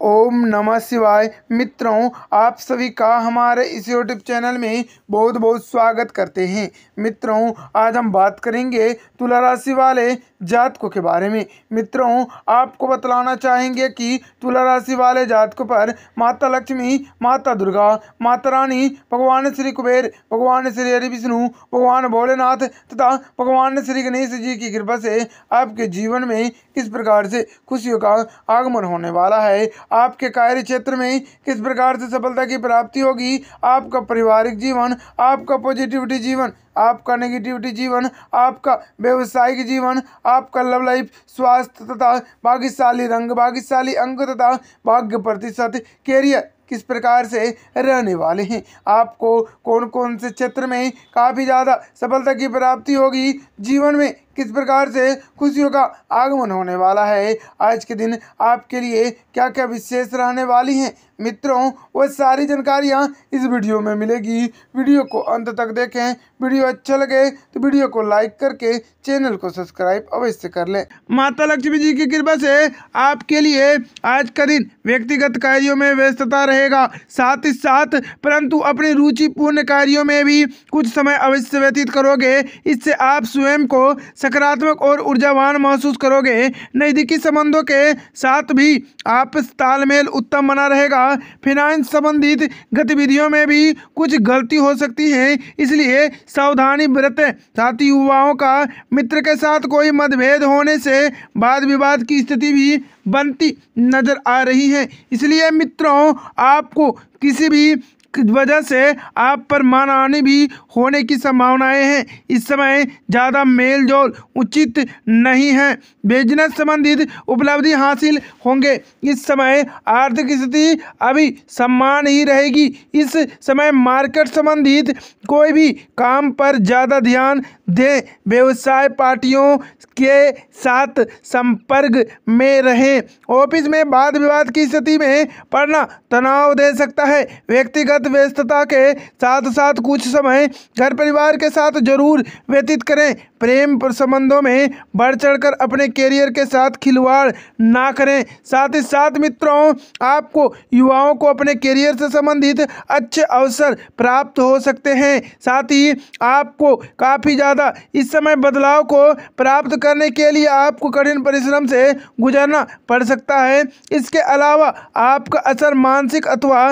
ओम नमः शिवाय। मित्रों, आप सभी का हमारे इस यूट्यूब चैनल में बहुत बहुत स्वागत करते हैं। मित्रों, आज हम बात करेंगे तुला राशि वाले जातकों के बारे में। मित्रों, आपको बतलाना चाहेंगे कि तुला राशि वाले जातकों पर माता लक्ष्मी, माता दुर्गा, माता रानी, भगवान श्री कुबेर, भगवान श्री हरि विष्णु, भगवान भोलेनाथ तथा भगवान श्री गणेश जी की कृपा से आपके जीवन में किस प्रकार से खुशियों का आगमन होने वाला है। आपके कार्य क्षेत्र में किस प्रकार से सफलता की प्राप्ति होगी? आपका पारिवारिक जीवन, आपका पॉजिटिविटी जीवन आपका नेगेटिविटी जीवन, आपका व्यवसायिक जीवन, आपका लव लाइफ स्वास्थ्य तथा भाग्यशाली रंग, भाग्यशाली अंक तथा भाग्य प्रतिशत कैरियर किस प्रकार से रहने वाले हैं? आपको कौन कौन से क्षेत्र में काफ़ी ज़्यादा सफलता की प्राप्ति होगी? जीवन में किस प्रकार से खुशियों का आगमन होने वाला है? आज के दिन आपके लिए क्या क्या विशेष रहने वाली हैं? मित्रों, वो सारी जानकारियाँ इस वीडियो में मिलेगी। वीडियो को अंत तक देखें। वीडियो अच्छा लगे तो वीडियो को लाइक करके चैनल को सब्सक्राइब अवश्य कर लें। माता लक्ष्मी जी की कृपा से आपके लिए आज का दिन व्यक्तिगत कार्यों में व्यस्तता रहेगा। साथ ही साथ, परंतु अपनी रुचिपूर्ण कार्यों में भी कुछ समय अवश्य व्यतीत करोगे। इससे आप स्वयं को सकारात्मक और ऊर्जावान महसूस करोगे। नज़दीकी संबंधों के साथ भी आप तालमेल उत्तम बना रहेगा। फिनांस संबंधित गतिविधियों में भी कुछ गलती हो सकती है, इसलिए सावधानी बरतें साथ युवाओं का मित्र के साथ कोई मतभेद होने से वाद विवाद की स्थिति भी बनती नज़र आ रही है। इसलिए मित्रों, आपको किसी भी वजह से आप पर मानहानि भी होने की संभावनाएँ हैं। इस समय ज़्यादा मेल जोल उचित नहीं है। बिज़नेस संबंधित उपलब्धि हासिल होंगे। इस समय आर्थिक स्थिति अभी सम्मान ही रहेगी। इस समय मार्केट संबंधित कोई भी काम पर ज़्यादा ध्यान दें। व्यवसाय पार्टियों के साथ संपर्क में रहें। ऑफ़िस में वाद विवाद की स्थिति में पड़ना तनाव दे सकता है। व्यक्तिगत व्यस्तता के साथ साथ कुछ समय घर परिवार के साथ ज़रूर व्यतीत करें। प्रेम संबंधों में बढ़ चढ़कर अपने कैरियर के साथ खिलवाड़ ना करें। साथ ही साथ मित्रों, आपको युवाओं को अपने कैरियर से संबंधित अच्छे अवसर प्राप्त हो सकते हैं। साथ ही आपको काफ़ी ज़्यादा इस समय बदलाव को प्राप्त करने के लिए आपको कठिन परिश्रम से गुजरना पड़ सकता है। इसके अलावा आपका असर मानसिक अथवा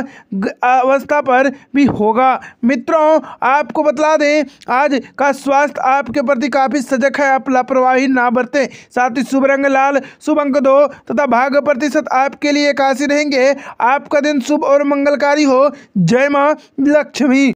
अवस्था पर भी होगा। मित्रों, आपको बतला दें, आज का स्वास्थ्य आपके प्रति काफ़ी सजग है। आप लापरवाही ना बरतें। साथ ही शुभ रंग लाल, शुभ अंक दो तथा भाग प्रतिशत आपके लिए काशी रहेंगे। आपका दिन शुभ और मंगलकारी हो। जय माँ, लक्ष्मी।